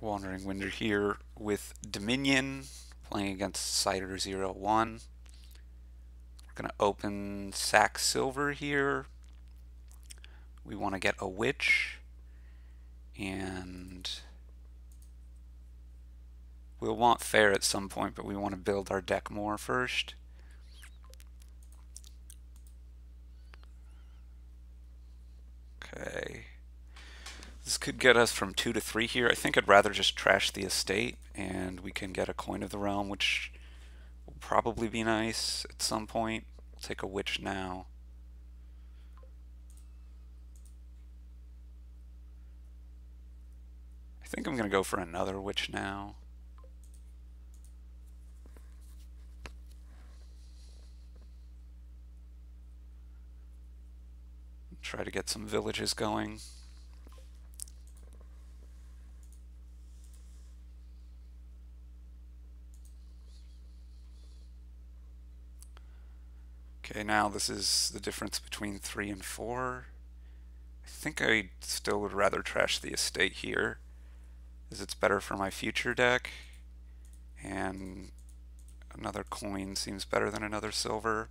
Wandering Winder here with Dominion, playing against Cider 01. We're going to open Sack Silver here. We want to get a Witch, and we'll want Fair at some point, but we want to build our deck more first. Okay. This could get us from 2 to 3 here. I think I'd rather just trash the estate and we can get a Coin of the Realm, which will probably be nice at some point. We'll take a Witch now. I think I'm going to go for another Witch now. Try to get some villages going. Okay, now this is the difference between 3 and 4. I think I still would rather trash the estate here, as it's better for my future deck, and another coin seems better than another silver.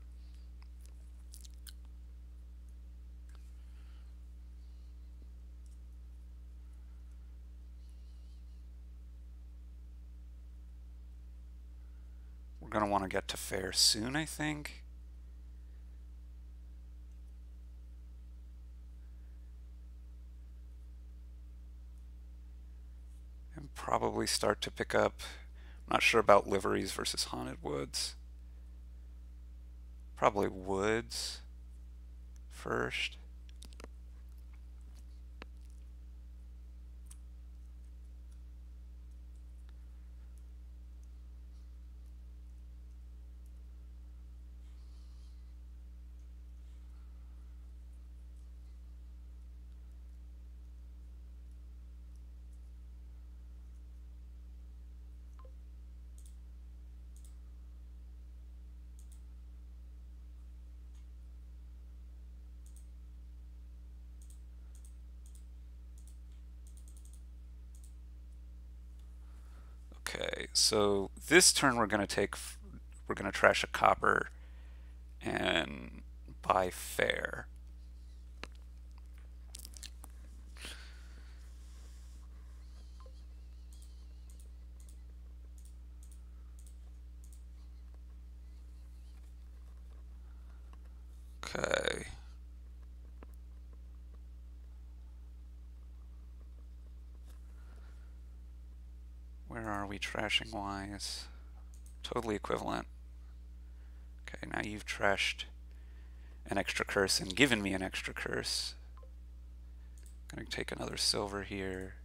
We're going to want to get to fair soon, I think. Probably start to pick up, I'm not sure about liveries versus haunted woods. Probably woods first. Okay, so this turn we're going to take, we're going to trash a copper and buy fair. Okay. Where are we trashing wise? Totally equivalent. Okay, now you've trashed an extra curse and given me an extra curse. I'm going to take another silver here.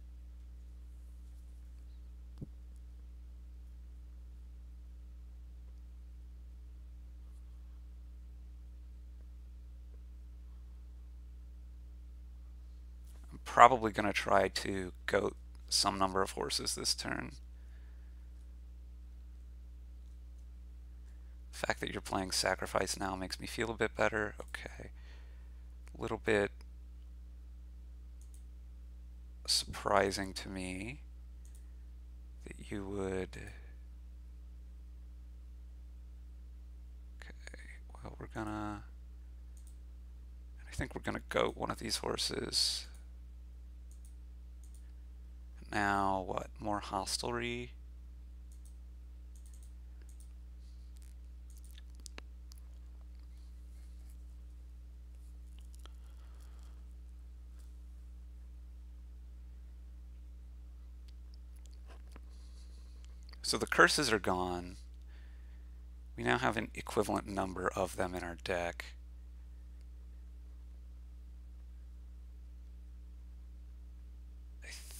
I'm probably going to try to goat some number of horses this turn. The fact that you're playing sacrifice now makes me feel a bit better. Okay. A little bit surprising to me that you would okay well we're gonna I think we're gonna go one of these horses now, what, more hostelry? So the curses are gone. We now have an equivalent number of them in our deck.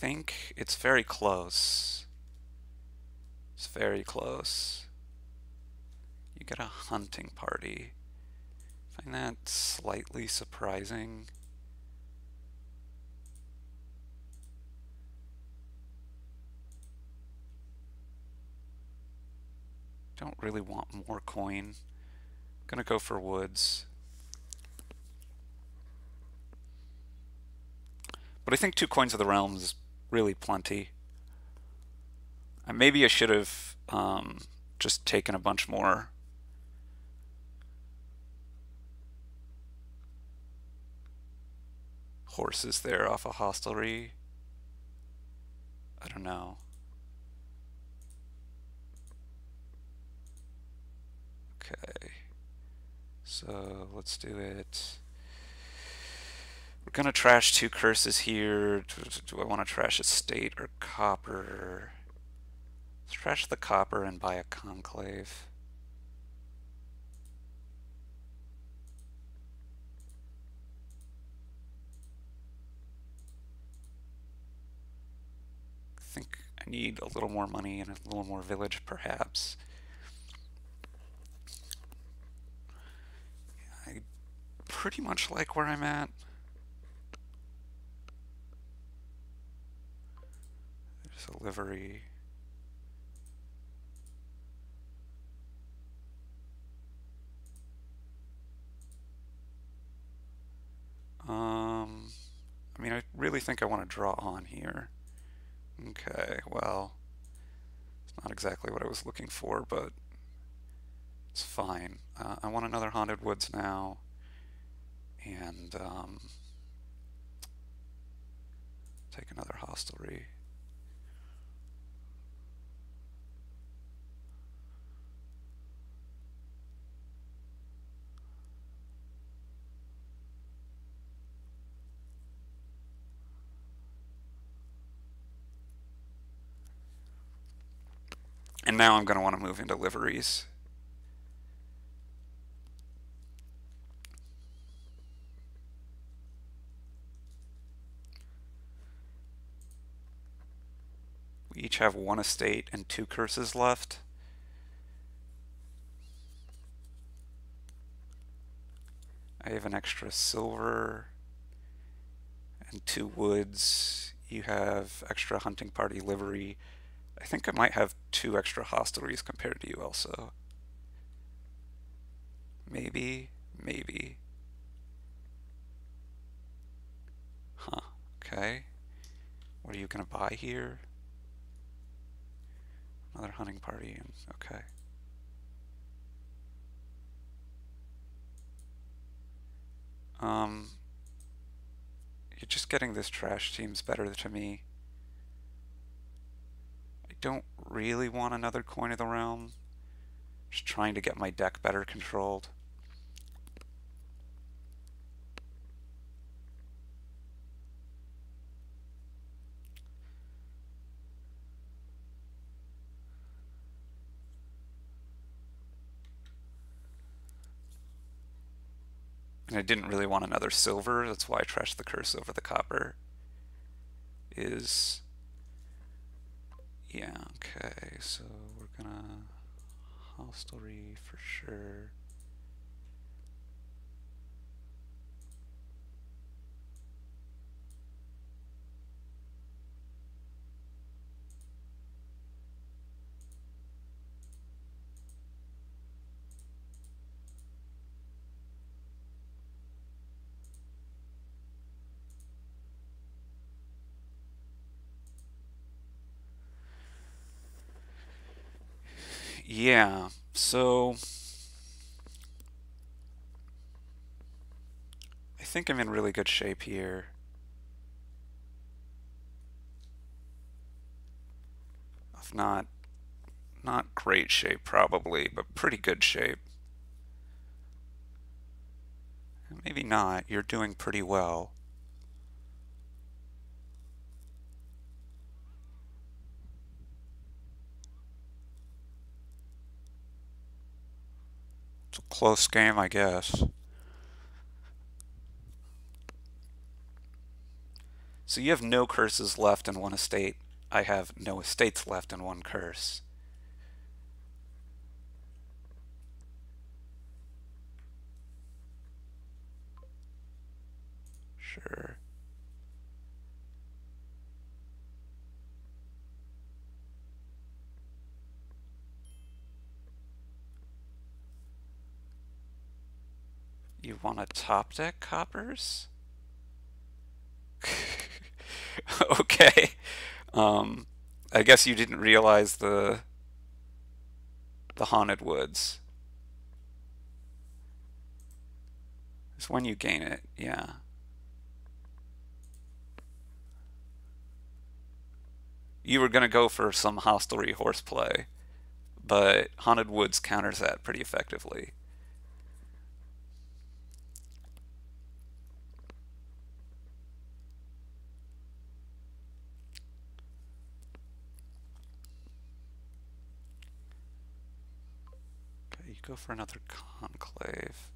Think it's very close. It's very close. You get a hunting party. Find that slightly surprising. Don't really want more coin. Gonna go for woods. But I think two coins of the realms really plenty. maybe I should have um, just taken a bunch more horses there off a of hostelry. I don't know. Okay. So let's do it. We're gonna trash two curses here. Do, I want to trash estate or copper? Let's trash the copper and buy a conclave. I think I need a little more money and a little more village, perhaps. I pretty much like where I'm at. A livery. Um, I mean, I really think I want to draw on here. Okay, well, it's not exactly what I was looking for, but it's fine. Uh, I want another Haunted Woods now, and um, take another hostelry. And now I'm going to want to move into liveries. We each have one estate and two curses left. I have an extra silver and two woods. You have extra hunting party livery. I think I might have two extra hostelries compared to you also. Maybe, maybe. Huh, okay. What are you to buy here? Another hunting party, okay. Um, you're just getting this trash seems better to me don't really want another Coin of the Realm. Just trying to get my deck better controlled. And I didn't really want another silver, that's why I trashed the curse over the copper. Is yeah, okay, so we're gonna hostelry for sure. Yeah, so I think I'm in really good shape here. If not, not great shape probably, but pretty good shape. Maybe not, you're doing pretty well. Close game, I guess. So you have no curses left in one estate. I have no estates left in one curse. Sure. You want to top deck coppers? okay. Um, I guess you didn't realize the the haunted woods. It's when you gain it, yeah. You were going to go for some hostelry horseplay, but Haunted Woods counters that pretty effectively. Go for another conclave.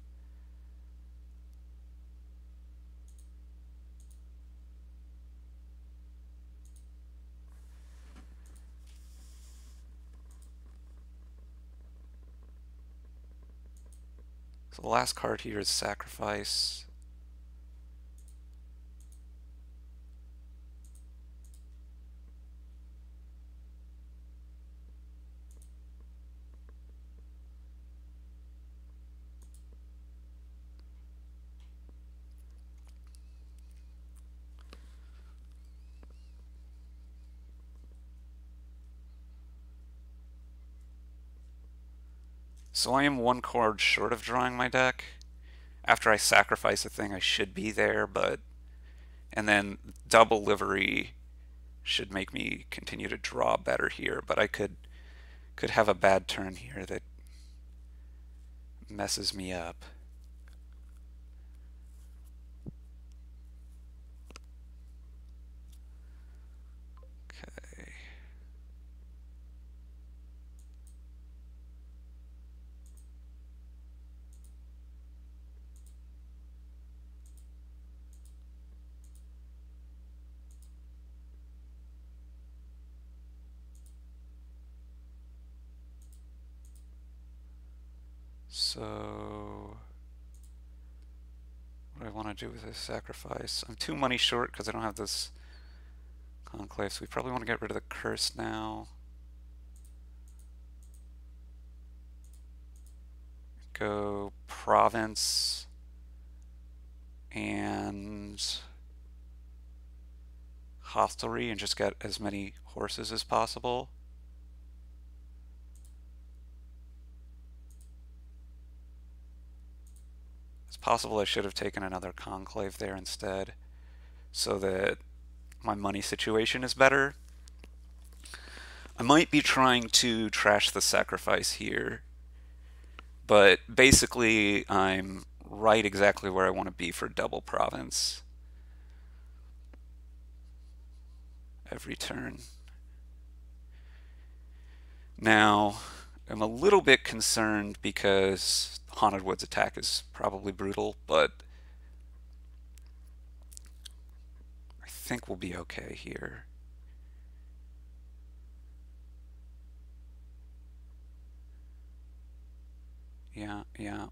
So the last card here is Sacrifice. So I am one card short of drawing my deck. After I sacrifice a thing, I should be there, but... And then double livery should make me continue to draw better here, but I could could have a bad turn here that messes me up. So, what do I want to do with this sacrifice? I'm two money short because I don't have this conclave, so we probably want to get rid of the curse now. Go province and hostelry and just get as many horses as possible. Possible I should have taken another conclave there instead so that my money situation is better. I might be trying to trash the sacrifice here, but basically I'm right exactly where I want to be for double province every turn. Now, I'm a little bit concerned because Haunted Woods attack is probably brutal, but I think we'll be okay here. Yeah, yeah.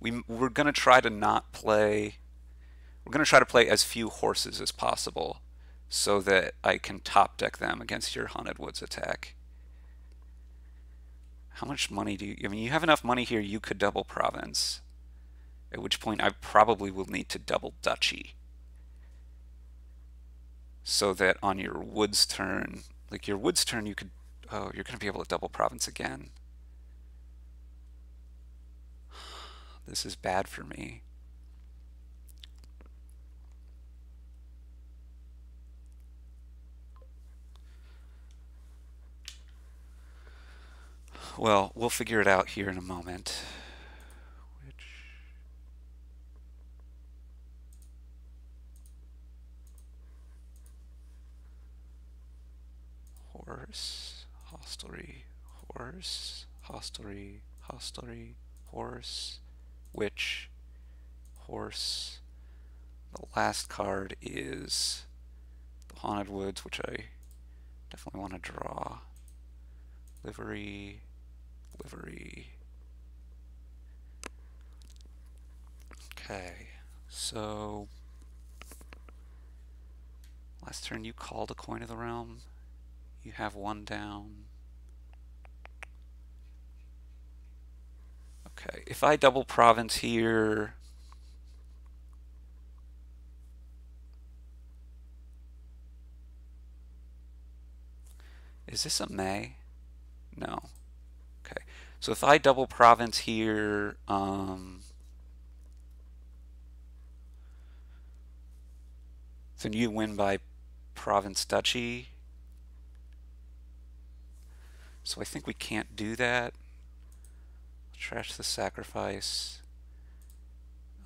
We, we're going to try to not play, we're going to try to play as few horses as possible so that I can top deck them against your Haunted Woods attack. How much money do you... I mean, you have enough money here, you could double province. At which point I probably will need to double duchy. So that on your woods turn... Like, your woods turn, you could... Oh, you're going to be able to double province again. This is bad for me. Well, we'll figure it out here in a moment. Which... Horse, hostelry, horse, hostelry, hostelry, horse, witch, horse. The last card is the Haunted Woods, which I definitely want to draw. Livery, livery. Okay, so last turn you called a coin of the realm. You have one down. Okay, if I double province here, Is this a May? No. So if I double province here, um, then you win by province duchy. So I think we can't do that. Trash the sacrifice.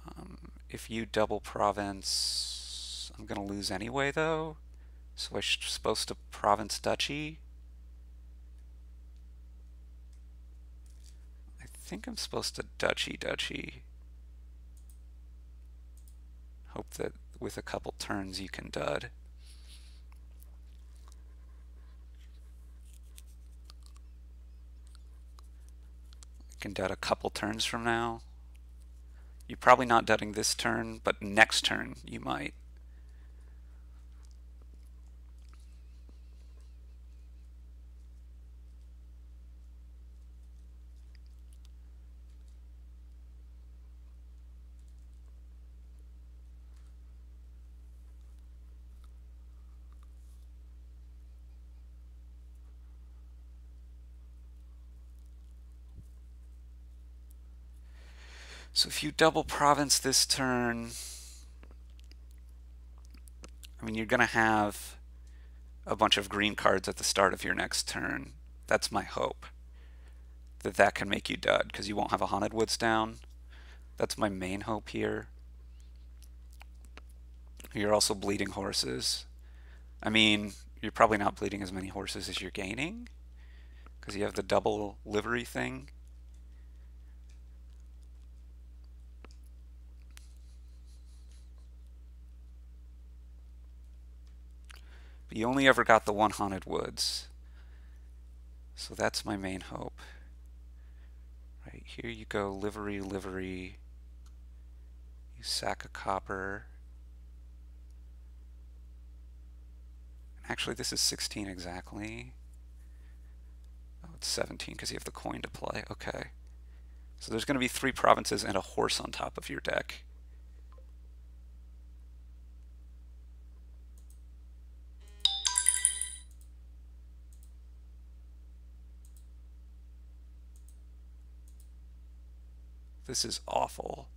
Um, if you double province, I'm going to lose anyway though. So I'm supposed to province duchy. I think I'm supposed to duchy duchy. Hope that with a couple turns you can dud. can dud a couple turns from now. You're probably not dudding this turn, but next turn you might. So if you double province this turn, I mean, you're going to have a bunch of green cards at the start of your next turn. That's my hope. That that can make you dud, because you won't have a Haunted Woods down. That's my main hope here. You're also bleeding horses. I mean, you're probably not bleeding as many horses as you're gaining, because you have the double livery thing. But you only ever got the one Haunted Woods. So that's my main hope. Right, here you go, livery, livery. You sack a copper. Actually, this is 16 exactly. Oh, it's 17 because you have the coin to play. Okay. So there's going to be three provinces and a horse on top of your deck. This is awful.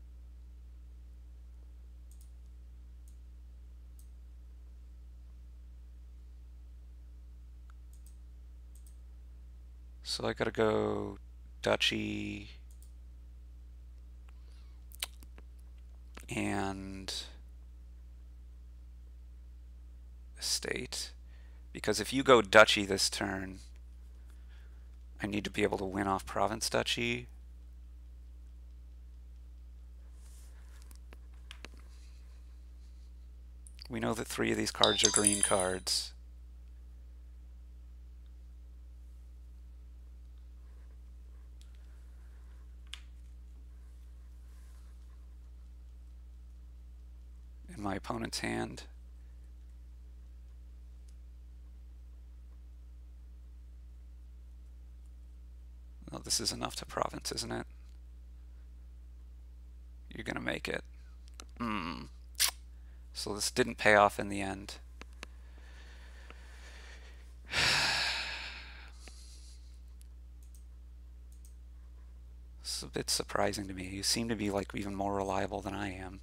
So I gotta go duchy and estate. Because if you go duchy this turn, I need to be able to win off province duchy We know that three of these cards are green cards. In my opponent's hand. Well, this is enough to province, isn't it? You're going to make it. Hmm. So this didn't pay off in the end. It's a bit surprising to me. You seem to be like even more reliable than I am.